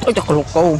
tôi cho lục cô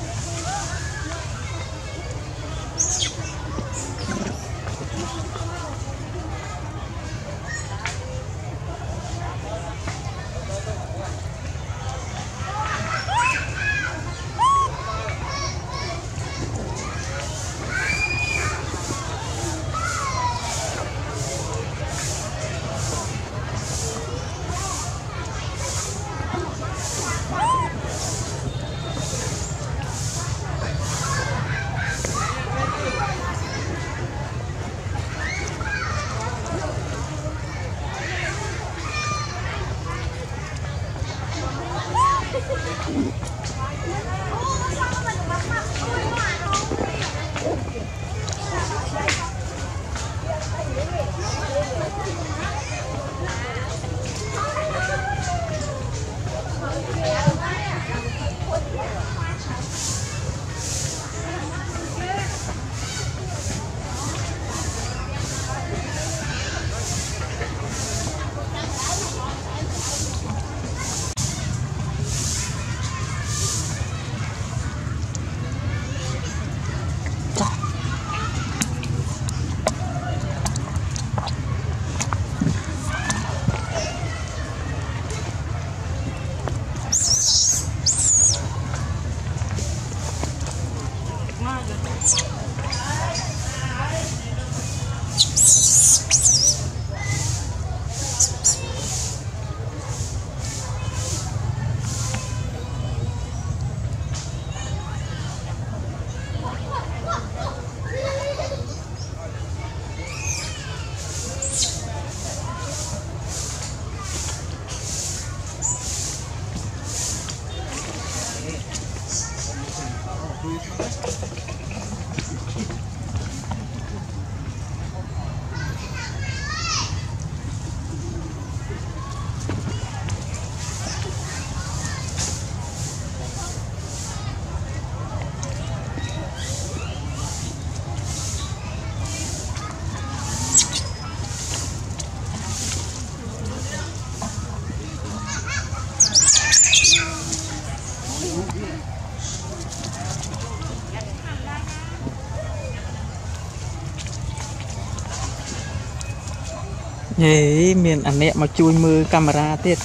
ហេមានអាអ្នកមកជួយមើលកាមេរ៉ាទៀត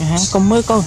អាហាកុំមើលកូន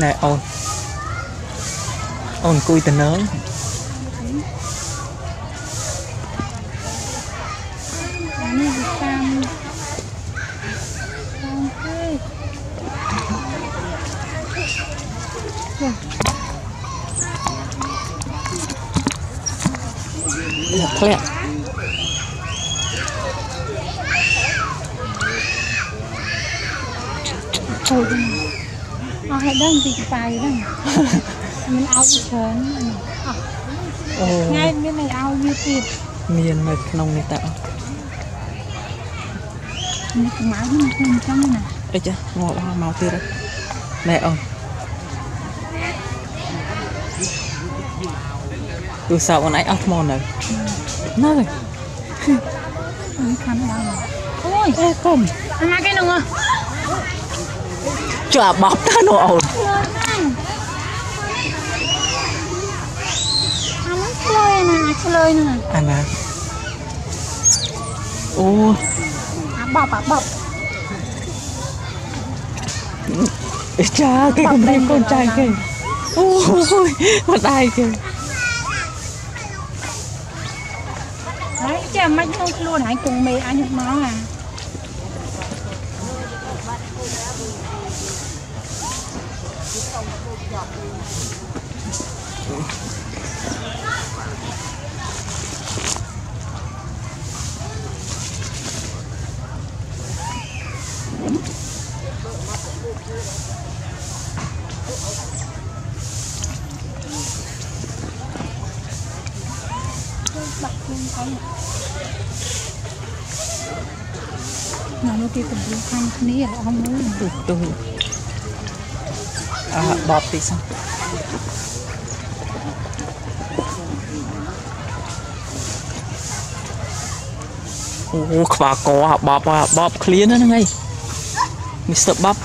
ណែអូនអូនអង្គុយទៅនងនេះវាតាមតាមពេកធ្លាក់ចូលទៅ អស់ហើយដឹងពីក្បាយហ្នឹងមិនឲ្យវាច្រើនអស់អូថ្ងៃមានឲ្យឲ្យវាទៀតមាននៅក្នុងនេះតើនេះខ្មៅហ្នឹងខ្ញុំចង់ណាអីចាងាប់អស់មកទៀតហើយណែអូនទូរស័ព្ទអូនឯងអស់ថ្មនៅនៅហើយនេះខាំដល់អូយអេកុំអាម៉ាគេនោះហ៎ចុះអាបោះតើនោះអូនហ្នឹងអា មិនឆ្លើយណាឆ្លើយហ្នឹងអាណាអូអាបបអាបបអេចាគេគំរាមកូនចៅគេអូយម កដៃគេហើយចាំមិនក្នុងខ្លួនហើយគង់មេអញហត់មកអាបាក់ខ្លួនទៅនៅនោះគេកំពុងខាញ់គ្នាល្អមួយទូទូអើបបទីសោះអូខ្វាកកអាបបអាបបឃ្លៀនហ្នឹងហើយ មីស្ទ័របប